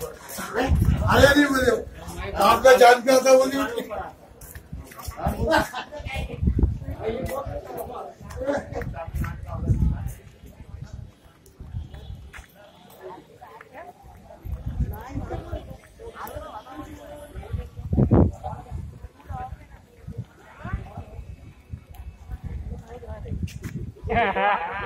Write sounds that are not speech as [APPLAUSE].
अरे नहीं बोले। आपका जान क्या था वो नहीं Yeah. [LAUGHS]